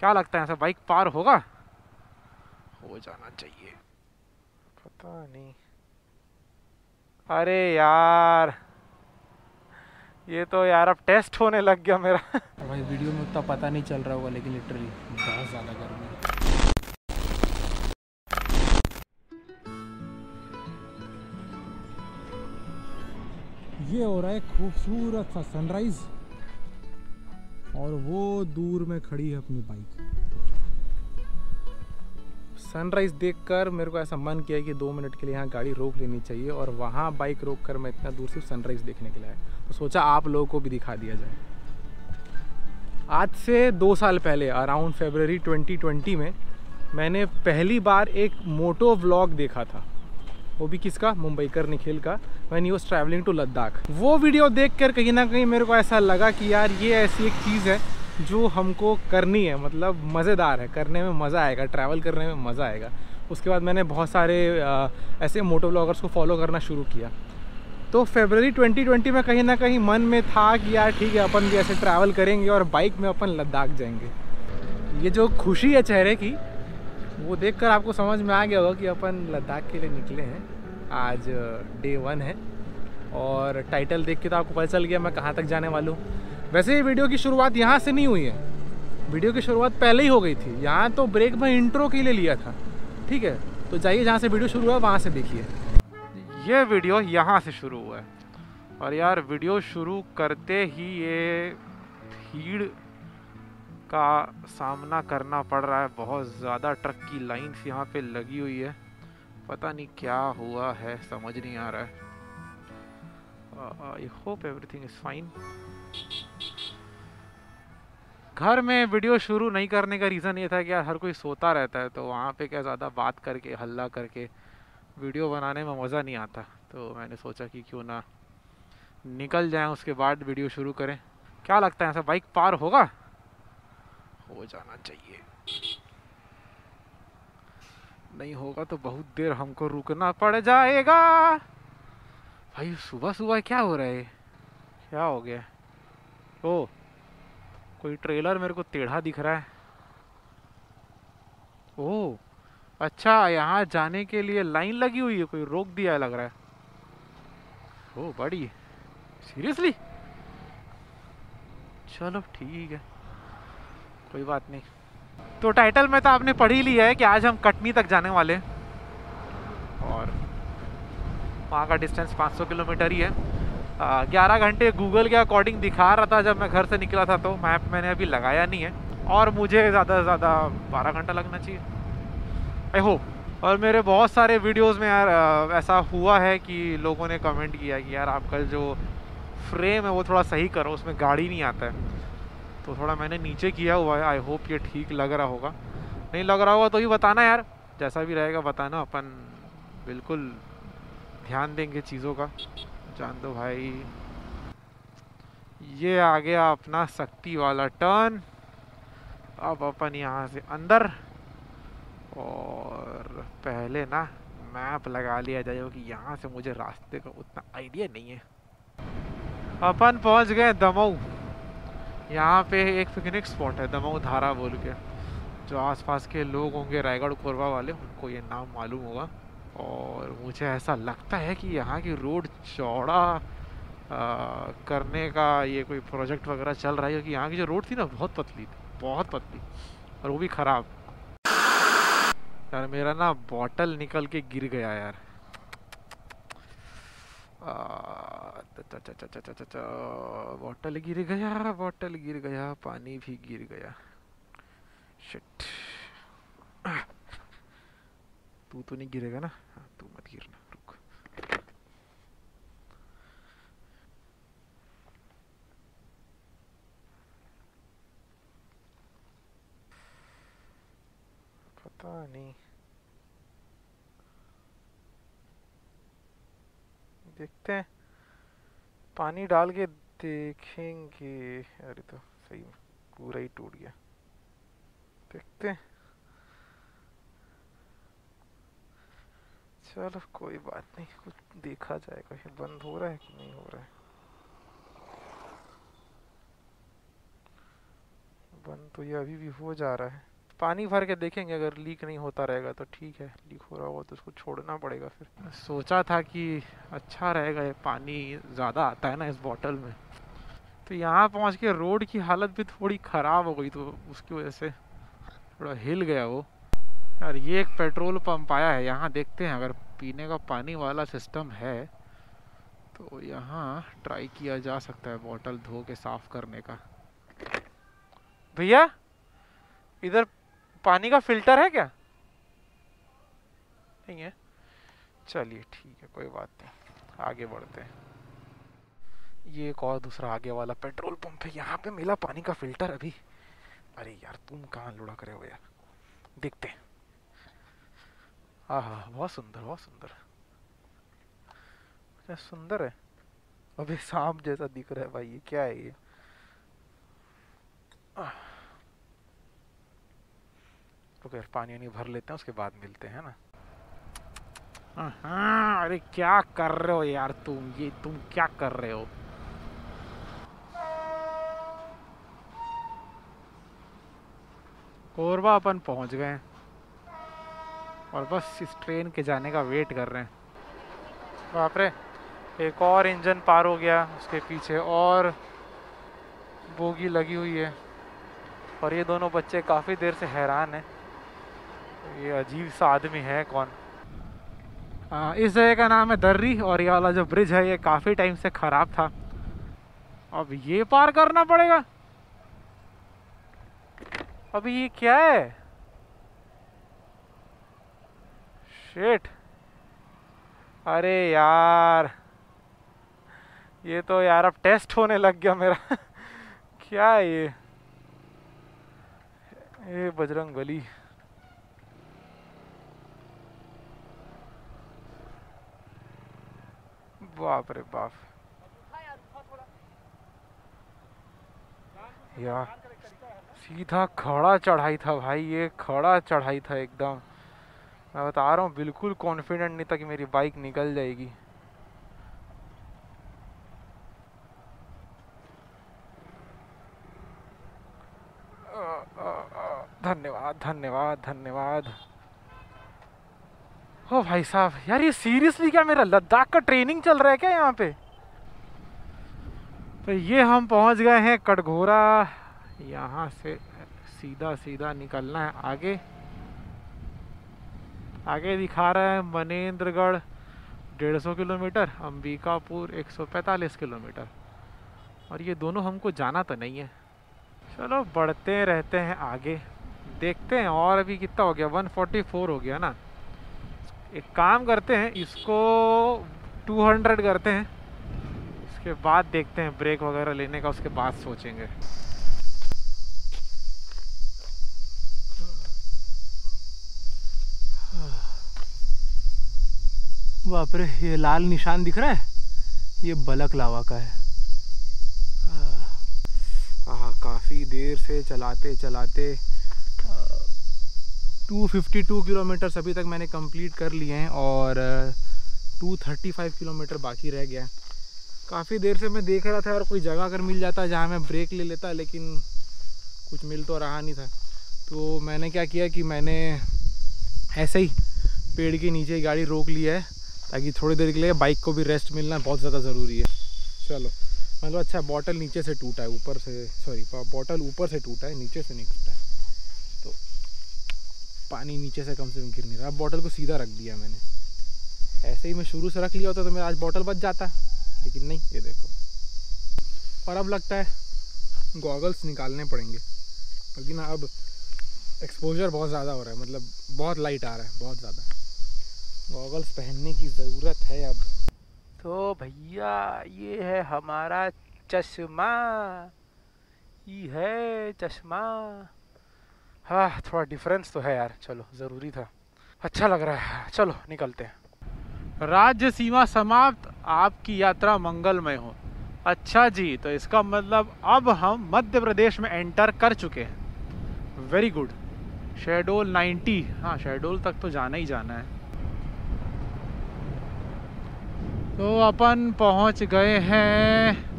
क्या लगता है, ऐसा बाइक पार होगा? हो जाना चाहिए। पता नहीं। अरे यार, ये तो यार अब टेस्ट होने लग गया मेरा। भाई वीडियो में उतना पता नहीं चल रहा होगा, लेकिन लिटरली बहुत ज़्यादा गर्मी ये हो रहा है खूबसूरत सा सनराइज और वो दूर में खड़ी है अपनी बाइक सनराइज देखकर मेरे को ऐसा मन किया कि दो मिनट के लिए यहाँ गाड़ी रोक लेनी चाहिए और वहाँ बाइक रोक कर मैं इतना दूर सिर्फ़ सनराइज देखने के लिए आया। तो सोचा आप लोगों को भी दिखा दिया जाए। आज से दो साल पहले अराउंड फेबररी 2020 में, मैंने पहली बार एक मोटो व्लॉग देखा था। वो भी किसका? मुंबईकर निखिल का। When he was travelling to Ladakh वो वीडियो देख कर कहीं ना कहीं मेरे को ऐसा लगा कि यार ये ऐसी एक चीज़ है जो हमको करनी है मतलब मज़ेदार है। करने में मज़ा आएगा ट्रैवल करने में मज़ा आएगा। उसके बाद मैंने बहुत सारे आ, ऐसे मोटो ब्लॉगर्स को फॉलो करना शुरू किया। तो फेबररी 2020 में कहीं ना कहीं मन में था कि यार ठीक है अपन भी ऐसे ट्रैवल करेंगे और बाइक में अपन लद्दाख जाएँगे। ये जो खुशी है चेहरे की वो देखकर आपको समझ में आ गया होगा कि अपन लद्दाख के लिए निकले हैं। आज डे वन है। और टाइटल देख के तो आपको पता चल गया मैं कहाँ तक जाने वाला हूँ। वैसे ये वीडियो की शुरुआत यहाँ से नहीं हुई है। वीडियो की शुरुआत पहले ही हो गई थी। यहाँ तो ब्रेक में इंट्रो के लिए लिया था। ठीक है? तो जाइए जहाँ से वीडियो शुरू हुआ, वहाँ से देखिए। ये वीडियो यहाँ से शुरू हुआ है। और यार वीडियो शुरू करते ही ये भीड़ का सामना करना पड़ रहा है। बहुत ज़्यादा ट्रक की लाइन्स यहाँ पे लगी हुई है। पता नहीं क्या हुआ है, समझ नहीं आ रहा है। I hope everything is fine घर में वीडियो शुरू नहीं करने का रीज़न ये था कि यार हर कोई सोता रहता है तो वहाँ पे क्या ज़्यादा बात करके, हल्ला करके वीडियो बनाने में मज़ा नहीं आता। तो मैंने सोचा कि क्यों ना निकल जाएँ, उसके बाद वीडियो शुरू करें। क्या लगता है, ऐसा बाइक पार होगा? हो जाना चाहिए। नहीं होगा तो बहुत देर हमको रुकना पड़ जाएगा। भाई, सुबह सुबह क्या हो रहा है? क्या हो गया? ओ, कोई ट्रेलर मेरे को टेढ़ा दिख रहा है। ओ अच्छा यहाँ जाने के लिए लाइन लगी हुई है, कोई रोक दिया लग रहा है। ओ, बड़ी। सीरियसली? चलो, ठीक है। कोई बात नहीं। तो टाइटल में तो आपने पढ़ ही लिया है कि आज हम कटनी तक जाने वाले और वहाँ का डिस्टेंस 500 किलोमीटर ही है। ग्यारह घंटे गूगल के अकॉर्डिंग दिखा रहा था जब मैं घर से निकला था तो मैप मैंने अभी लगाया नहीं है। और मुझे ज़्यादा से ज़्यादा बारह घंटा लगना चाहिए। आई होप और मेरे बहुत सारे वीडियोस में यार ऐसा हुआ है कि लोगों ने कमेंट किया कि यार आपका जो फ्रेम है वो थोड़ा सही करो, उसमें गाड़ी नहीं आता है। तो थोड़ा मैंने नीचे किया हुआ है। आई होप ये ठीक लग रहा होगा। नहीं लग रहा होगा तो ही बताना यार। जैसा भी रहेगा बताना। अपन बिल्कुल ध्यान देंगे चीज़ों का। जान दो भाई। ये आ गया अपना शक्ति वाला टर्न अब अपन यहाँ से अंदर। और पहले ना मैप लगा लिया जाए कि यहाँ से मुझे रास्ते का उतना आइडिया नहीं है। अपन पहुँच गए दमऊ। यहाँ पे एक पिकनिक स्पॉट है, दमऊ धारा बोल के। जो आसपास के लोग होंगे, रायगढ़ कोरबा वाले, उनको ये नाम मालूम होगा। और मुझे ऐसा लगता है कि यहाँ की रोड चौड़ा करने का ये कोई प्रोजेक्ट वगैरह चल रहा है, क्योंकि यहाँ की जो रोड थी ना, बहुत पतली थी, बहुत पतली, और वो भी ख़राब। यार मेरा ना बॉटल निकल के गिर गया यार। बॉटल गिर गया बॉटल गिर गया, पानी भी गिर गया। शिट तू तो नहीं गिरेगा ना? हाँ तू मत गिरना, रुक। पता नहीं। देखते हैं। पानी डाल के देखेंगे। अरे तो सही में पूरा ही टूट गया। देखते हैं। चलो, कोई बात नहीं। कुछ देखा जाएगा ये बंद हो रहा है कि नहीं हो रहा है? बंद तो ये अभी भी हो जा रहा है। पानी भर के देखेंगे, अगर लीक नहीं होता रहेगा तो ठीक है, लीक हो रहा होगा तो उसको छोड़ना पड़ेगा फिर। सोचा था कि अच्छा रहेगा, ये पानी ज़्यादा आता है ना इस बॉटल में। तो यहाँ पहुँच के रोड की हालत भी थोड़ी ख़राब हो गई तो उसकी वजह से थोड़ा हिल गया वो। यार ये एक पेट्रोल पंप आया है, यहाँ देखते हैं, अगर पीने का पानी वाला सिस्टम है तो यहाँ ट्राई किया जा सकता है बॉटल धो के साफ़ करने का। भैया, इधर पानी का फ़िल्टर है क्या? नहीं है। चलिए ठीक है, कोई बात नहीं। आगे बढ़ते हैं। ये एक और दूसरा आगे वाला पेट्रोल पंप है, यहाँ पे मिला पानी का फ़िल्टर अभी। अरे यार, तुम कहाँ लुढ़ा करे हो यार? देखते हैं। हाँ हाँ बहुत सुंदर बहुत सुंदर। सुंदर है? अबे सांप जैसा दिख रहा है भाई, ये क्या है ये? आह। रुको यार पानी वानी भर लेते हैं, उसके बाद मिलते हैं ना? हाँ अरे क्या कर रहे हो यार तुम? ये तुम क्या कर रहे हो? कोरबा अपन पहुँच गए और बस इस ट्रेन के जाने का वेट कर रहे हैं। बाप रे, एक और इंजन पार हो गया, उसके पीछे और बोगी लगी हुई है और ये दोनों बच्चे काफ़ी देर से हैरान हैं। ये अजीब सा आदमी है कौन? आ, इस जगह का नाम है दर्री और ये वाला जो ब्रिज है ये काफ़ी टाइम से ख़राब था। अब ये पार करना पड़ेगा। अब ये क्या है? शेट अरे यार। ये तो यार अब टेस्ट होने लग गया मेरा। क्या है ये? ये बजरंग बली बाप रे बाप। यार सीधा खड़ा चढ़ाई था भाई, ये खड़ा चढ़ाई था एकदम। मैं बता रहा हूँ, बिल्कुल कॉन्फिडेंट नहीं था कि मेरी बाइक निकल जाएगी। धन्यवाद धन्यवाद धन्यवाद। ओ भाई साहब, यार ये सीरियसली क्या मेरा लद्दाख का ट्रेनिंग चल रहा है क्या यहाँ पे? तो ये हम पहुँच गए हैं कटघोरा। यहाँ से सीधा सीधा निकलना है आगे। आगे दिखा रहा है मनेन्द्रगढ़ डेढ़ सौ किलोमीटर, अंबिकापुर 145 किलोमीटर। और ये दोनों हमको जाना तो नहीं है। चलो, बढ़ते रहते हैं आगे। देखते हैं और अभी कितना हो गया? 144 हो गया ना? एक काम करते हैं, इसको 200 करते हैं। उसके बाद देखते हैं ब्रेक वगैरह लेने का, उसके बाद सोचेंगे। बाप रे, ये लाल निशान दिख रहा है? ये बलक लावा का है। हाँ काफ़ी देर से चलाते चलाते टू फिफ्टी टू किलोमीटर्स अभी तक मैंने कंप्लीट कर लिए हैं और टू थर्टी फाइव किलोमीटर बाकी रह गया है। काफ़ी देर से मैं देख रहा था और कोई जगह अगर मिल जाता जहाँ मैं ब्रेक ले लेता, लेकिन कुछ मिल तो रहा नहीं था। तो मैंने क्या किया कि मैंने ऐसे ही पेड़ के नीचे गाड़ी रोक लिया है, ताकि थोड़ी देर के लिए बाइक को भी रेस्ट मिलना बहुत ज़्यादा ज़रूरी है। चलो मतलब अच्छा बॉटल नीचे से टूटा है, ऊपर से सॉरी बॉटल ऊपर से टूटा है, नीचे से नहीं पानी नीचे से कम से कम गिर नहीं रहा। अब बॉटल को सीधा रख दिया मैंने। ऐसे ही मैं शुरू से रख लिया होता तो मेरा आज बॉटल बच जाता। लेकिन नहीं, ये देखो। और अब लगता है गॉगल्स निकालने पड़ेंगे। क्योंकि ना अब एक्सपोजर बहुत ज़्यादा हो रहा है। मतलब बहुत लाइट आ रहा है, बहुत ज़्यादा। गॉगल्स पहनने की ज़रूरत है अब। तो भैया, ये है हमारा चश्मा। ये है चश्मा। हाँ थोड़ा डिफरेंस तो है यार। चलो, ज़रूरी था। अच्छा लग रहा है। चलो, निकलते हैं। राज्य सीमा समाप्त। आपकी यात्रा मंगलमय हो। अच्छा जी तो इसका मतलब अब हम मध्य प्रदेश में एंटर कर चुके हैं। वेरी गुड शेडोल 90 हाँ शेडोल तक तो जाना ही जाना है। तो अपन पहुँच गए हैं।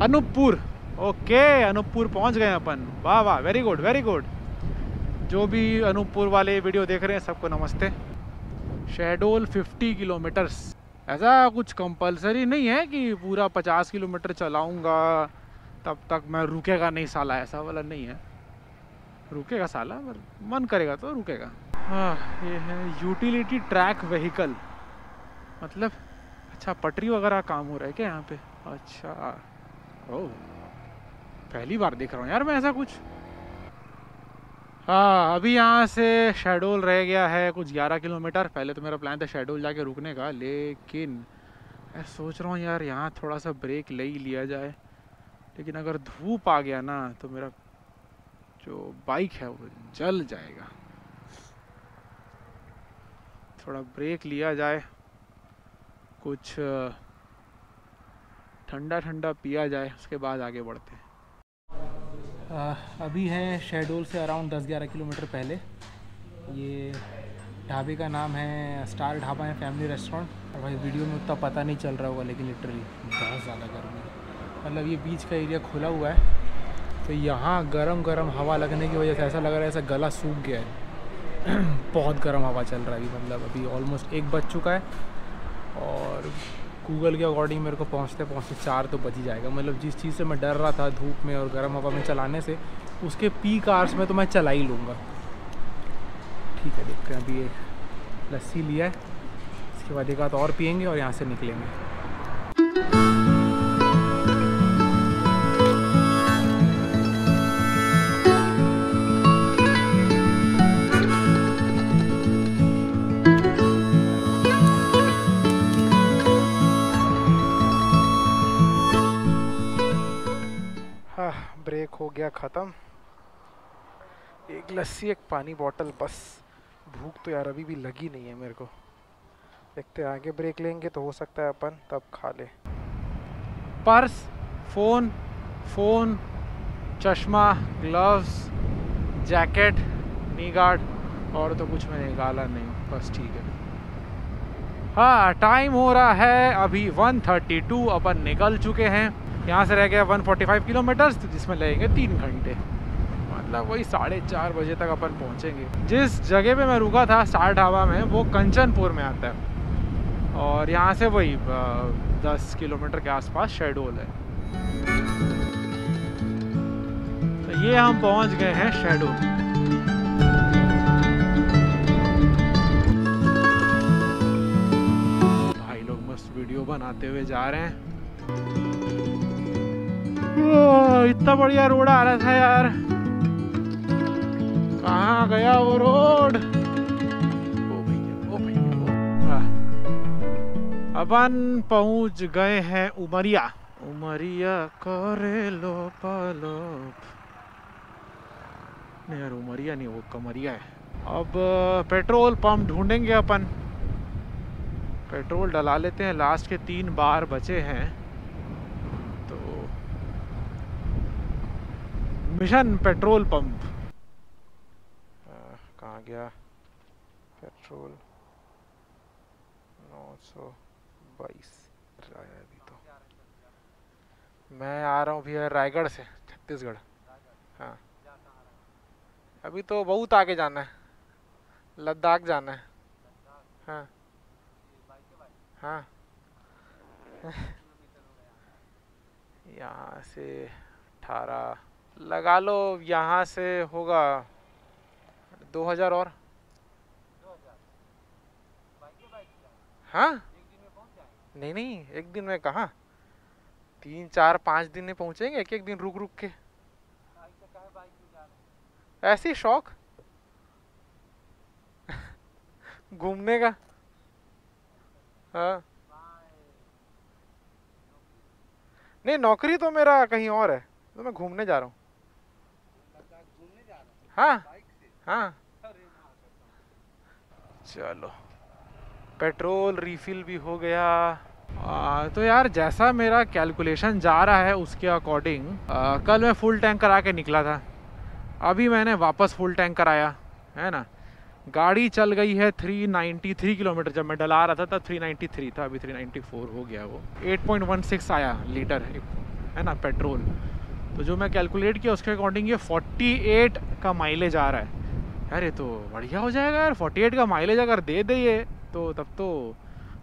अनूपपुर ओके, अनूपपुर पहुँच गए अपन। वाह वाह वेरी गुड वेरी गुड जो भी अनूपपुर वाले वीडियो देख रहे हैं, सबको नमस्ते। शेडोल 50 किलोमीटर्स ऐसा कुछ कंपलसरी नहीं है कि पूरा 50 किलोमीटर चलाऊँगा, तब तक मैं रुकेगा नहीं साला, ऐसा वाला नहीं है। रुकेगा साला मन करेगा तो रुकेगा। हाँ ये है यूटिलिटी ट्रैक व्हीकल मतलब अच्छा पटरी वगैरह काम हो रहा है क्या यहाँ पे? अच्छा ओ। पहली बार देख रहा हूँ यार मैं ऐसा कुछ। हाँ अभी यहाँ से शेडोल रह गया है कुछ 11 किलोमीटर। पहले तो मेरा प्लान था शेडोल जाके रुकने का, लेकिन मैं सोच रहा हूँ यार यहाँ थोड़ा सा ब्रेक ले ही लिया जाए। लेकिन अगर धूप आ गया ना तो मेरा जो बाइक है वो जल जाएगा। थोड़ा ब्रेक लिया जाए। कुछ ठंडा ठंडा पिया जाए, उसके बाद आगे बढ़ते हैं। अभी है शेडोल से अराउंड 10-11 किलोमीटर पहले। ये ढाबे का नाम है स्टार ढाबा है फैमिली रेस्टोरेंट। और भाई, वीडियो में उतना पता नहीं चल रहा होगा, लेकिन लिटरली बहुत ज़्यादा गर्मी मतलब ये बीच का एरिया खुला हुआ है तो यहाँ गरम गरम हवा लगने की वजह से ऐसा लग रहा है ऐसा गला सूख गया है। बहुत गर्म हवा चल रहा है अभी मतलब अभी ऑलमोस्ट एक बज चुका है। और गूगल के अकॉर्डिंग मेरे को पहुँचते पहुँचते चार तो बच ही जाएगा। मतलब जिस चीज़ से मैं डर रहा था धूप में और गर्म हवा में चलाने से, उसके पी कार्स में तो मैं चला ही लूँगा। ठीक है, देखते हैं अभी एक लस्सी लिया है, इसके बाद एक बात और पियेंगे और यहाँ से निकलेंगे। ख़त्म। एक लस्सी, एक पानी बॉटल बस। भूख तो यार अभी भी लगी नहीं है मेरे को। देखते आगे ब्रेक लेंगे तो हो सकता है अपन, तब खा ले। पर्स, फ़ोन फ़ोन, चश्मा ग्लव्स जैकेट नी गार्ड और तो कुछ मैंने निकाला नहीं, बस ठीक है। हाँ टाइम हो रहा है, अभी 132 अपन निकल चुके हैं। यहाँ से रह गया 145 किलोमीटर्स तो जिसमें लगेंगे तीन घंटे। मतलब वही साढ़े चार बजे तक अपन पहुँचेंगे। जिस जगह पे मैं रुका था स्टार ढाबा में, वो कंचनपुर में आता है। और यहाँ से वही दस किलोमीटर के आसपास शेडोल है। तो ये हम पहुँच गए हैं शेडोल भाई लोग मस्त वीडियो बनाते हुए जा रहे हैं। इतना बढ़िया रोड आ रहा था यार। कहाँ गया वो रोड। अपन पहुँच गए हैं उमरिया। उमरिया करे लो पलोप। नहीं यार, उमरिया नहीं, वो कमरिया है। अब पेट्रोल पंप ढूंढेंगे अपन। पेट्रोल डला लेते हैं, लास्ट के तीन बार बचे हैं तो मिशन पेट्रोल पंप। कहाँ गया? पेट्रोल नौ सौ बाईस। आया अभी तो। मैं आ रहा हूँ भैया रायगढ़ से, छत्तीसगढ़। हाँ। अभी तो बहुत आगे जाना है। लद्दाख जाना है। हाँ। हाँ। यहाँ से अठारह लगा लो, यहाँ से होगा दो हज़ार और। हाँ? नहीं नहीं, एक दिन में कहाँ? तीन, चार, पाँच दिन में पहुँचेंगे एक एक दिन रुक रुक के। ऐसे शौक? घूमने का? हाँ। नहीं, नौकरी तो मेरा कहीं और है तो मैं घूमने जा रहा हूँ। हाँ हाँ। चलो। पेट्रोल रिफिल भी हो गया। आ, तो यार जैसा मेरा कैलकुलेशन जा रहा है उसके अकॉर्डिंग कल मैं फुल टैंक करा के निकला था। अभी मैंने वापस फुल टैंक कराया है ना? गाड़ी चल गई है 393 किलोमीटर। जब मैं डला रहा था तब 393 था अभी 394 हो गया वो। 8.16 आया लीटर है ना पेट्रोल। तो जो मैं कैलकुलेट किया उसके अकॉर्डिंग ये 48 का माइलेज आ रहा है। ये तो बढ़िया हो जाएगा यार 48 का माइलेज अगर दे दे ये तो तब तो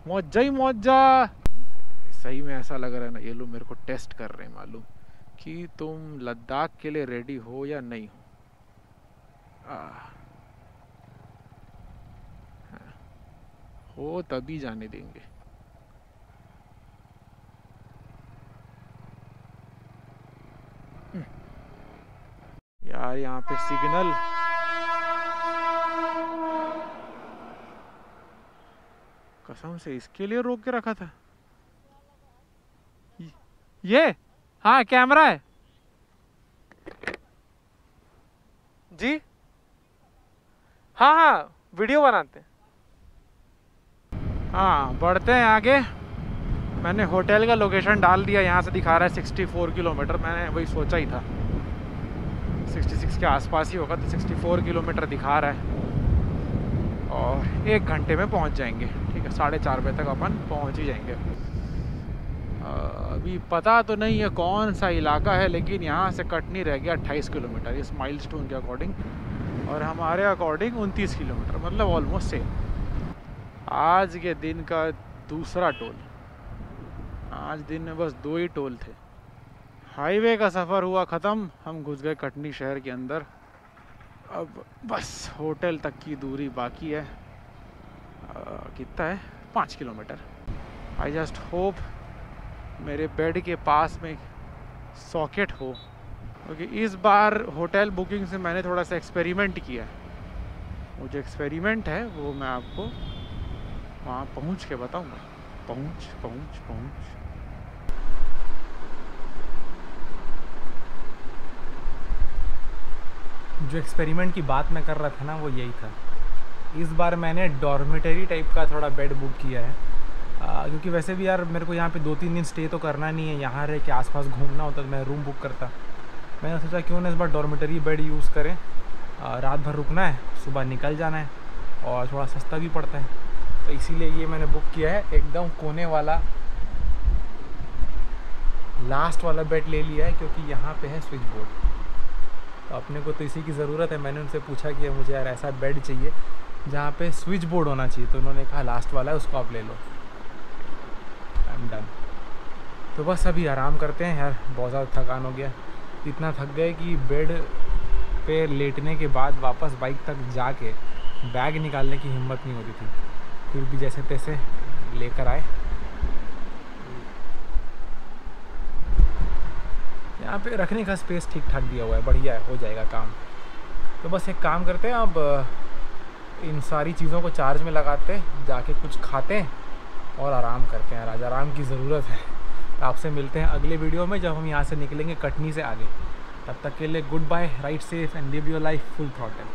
मौजा ही मौजा सही में ऐसा लग रहा है ना ये लोग मेरे को टेस्ट कर रहे हैं मालूम। कि तुम लद्दाख के लिए रेडी हो या नहीं हो। हाँ, हो तभी जाने देंगे। यार, यहाँ पे सिग्नल कसम से इसके लिए रोक के रखा था। ये- हाँ कैमरा है। जी? हाँ हाँ वीडियो बनाते हाँ। बढ़ते हैं आगे। मैंने होटल का लोकेशन डाल दिया, यहाँ से दिखा रहा है 64 किलोमीटर। मैंने वही सोचा ही था। 66 के आसपास ही होगा तो 64 किलोमीटर दिखा रहा है। और एक घंटे में पहुँच जाएँगे, ठीक है? साढ़े चार बजे तक अपन पहुँच ही जाएँगे। अभी पता तो नहीं है कौन सा इलाका है, लेकिन यहाँ से कटनी रह गया अट्ठाईस किलोमीटर, इस माइल स्टोन के अकॉर्डिंग और हमारे अकॉर्डिंग उनतीस किलोमीटर मतलब ऑलमोस्ट सेम आज के दिन का दूसरा टोल आज दिन में बस दो ही टोल थे। हाईवे का सफ़र हुआ ख़त्म। हम घुस गए कटनी शहर के अंदर। अब बस होटल तक की दूरी बाकी है। कितना है? पाँच किलोमीटर। आई जस्ट होप मेरे बेड के पास में सॉकेट हो। क्योंकि इस बार होटल बुकिंग से मैंने थोड़ा सा एक्सपेरिमेंट किया है। वो जो एक्सपेरिमेंट है, वो मैं आपको वहाँ पहुँच के बताऊँगा। पहुँच पहुँच पहुँच। जो एक्सपेरिमेंट की बात मैं कर रहा था ना वो यही था। इस बार मैंने डॉर्मेटरी टाइप का थोड़ा बेड बुक किया है। आ, क्योंकि वैसे भी यार मेरे को यहाँ पे दो तीन दिन स्टे तो करना नहीं है यहाँ रह के आसपास घूमना होता तो मैं रूम बुक करता। मैंने सोचा क्यों ना इस बार डॉर्मेटरी बेड यूज़ करें। रात भर रुकना है सुबह निकल जाना है और थोड़ा सस्ता भी पड़ता है। तो इसीलिए ये मैंने बुक किया है एकदम कोने वाला लास्ट वाला बेड ले लिया है क्योंकि यहाँ पे है स्विच बोर्ड तो अपने को तो इसी की ज़रूरत है। मैंने उनसे पूछा कि मुझे यार ऐसा बेड चाहिए जहाँ पे स्विच बोर्ड होना चाहिए। तो उन्होंने कहा, लास्ट वाला है, उसको आप ले लो। आई एम डन तो बस अभी आराम करते हैं यार। बहुत ज़्यादा थकान हो गया। इतना थक गए कि बेड पे लेटने के बाद वापस बाइक तक जाके बैग निकालने की हिम्मत नहीं होती थी। फिर भी जैसे तैसे लेकर आए। यहाँ पे रखने का स्पेस ठीक ठाक दिया हुआ है, बढ़िया है, हो जाएगा काम। तो बस एक काम करते हैं, अब इन सारी चीज़ों को चार्ज में लगाते जाके कुछ खाते हैं और आराम करते हैं राजा। आराम की ज़रूरत है। तो आपसे मिलते हैं अगले वीडियो में जब हम यहाँ से निकलेंगे कटनी से आगे। तब तक के लिए goodbye ride safe and live your life full throttle